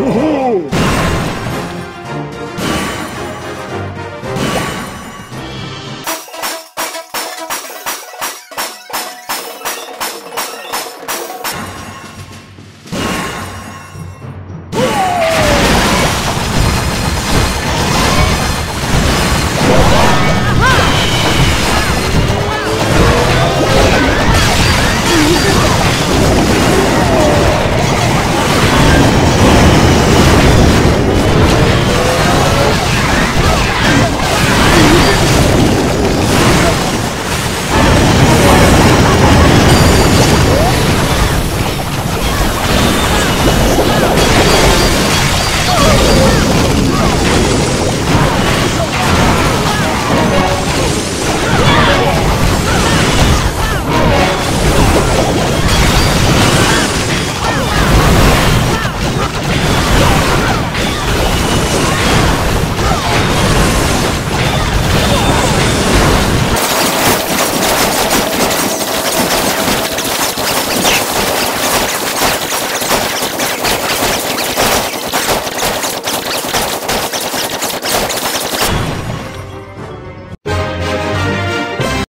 Uhul!